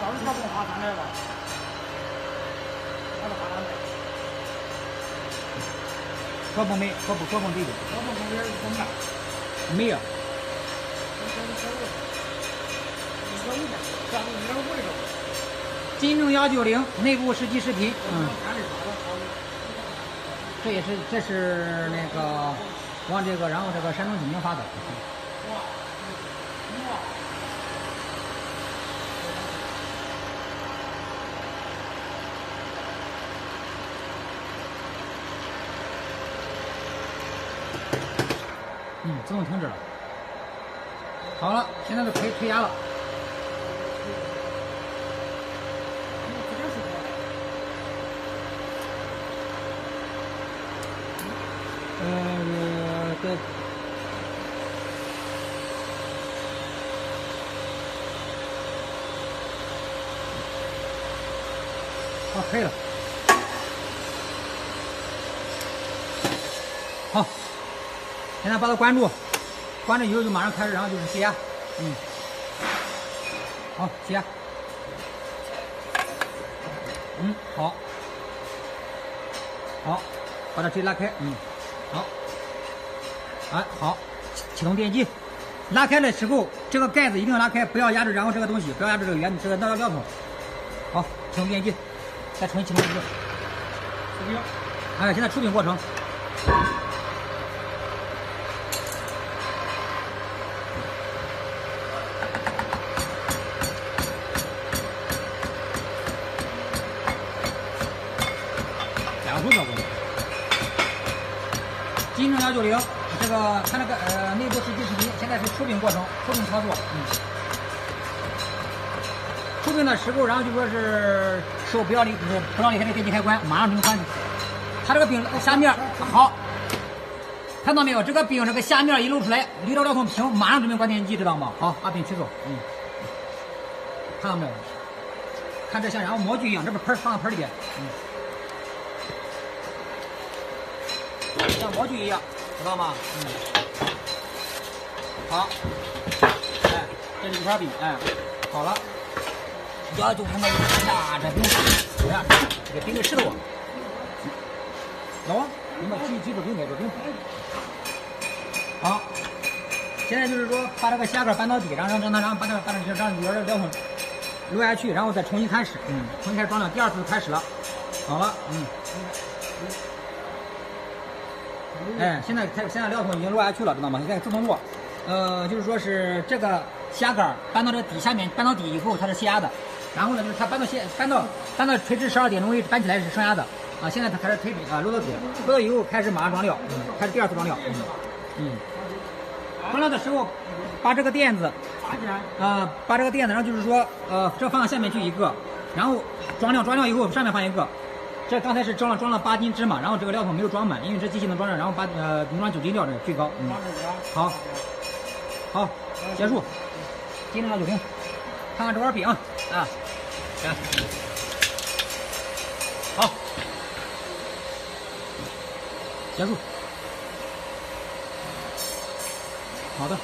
到时候不花上来吧？他是花上来。说风没？说不说风对的？说风风也是风的。没有。金正幺九零内部实际视频，嗯，这也是这是那个往这个然后这个山东济宁发的。自动停止了。好了，现在都可以推压了。呃，对。好，可以了。好，现在把它关住，关住以后就马上开始，然后就是吸压。嗯。好，吸压。嗯，好。好，把它直接拉开。嗯。好，哎，好，启动电机，拉开的时候，这个盖子一定要拉开，不要压着，然后这个东西不要压着这个圆，这个那个料桶。好，启动电机，再重新启动一次。哎，现在出品过程。金正幺九零，这个它那个呃内部实际视频，现在是出饼过程，出饼操作。嗯。出饼的时候，然后就说是手不要离不要离开这电机开关，马上就能关。它这个冰下面好，看到没有？这个饼这个下面一露出来，离着这桶平，马上准备关电机，知道吗？好，把饼取走。嗯。看到没有？看这像然后模具一样，这不盆放到盆里边。嗯。像模具一样，知道吗？嗯。好，哎，这是一块饼，哎，好了。要就看到压着饼，怎么样？这个饼跟石头。老王，你们举举着饼，挨着饼。好，现在就是说把这个下盖搬到底，然后让它，然后把它把它让里边的料桶落下去，然后再重新开始，嗯，重新开始装料，第二次开始了。好了，嗯。哎，现在它现在料桶已经落下去了，知道吗？现在自动落。呃，就是说是这个下杆搬到这底下面，搬到底以后它是泄压的。然后呢，就是它搬到线，搬到搬到垂直十二点钟位置，搬起来是升压的。啊，现在它开始推平啊，落到底，落到以后开始马上装料，嗯，开始第二次装料，嗯，嗯。装料的时候，把这个垫子，啊，把这个垫子，然后就是说，呃，这放到下面去一个，然后装料装料以后上面放一个。这刚才是装了装了八斤芝麻，然后这个料桶没有装满，因为这机器能装上，然后把呃能装九斤料，的最高。嗯，好，好，结束。今天到酒瓶。看看这块饼啊，行，好，结束。好的。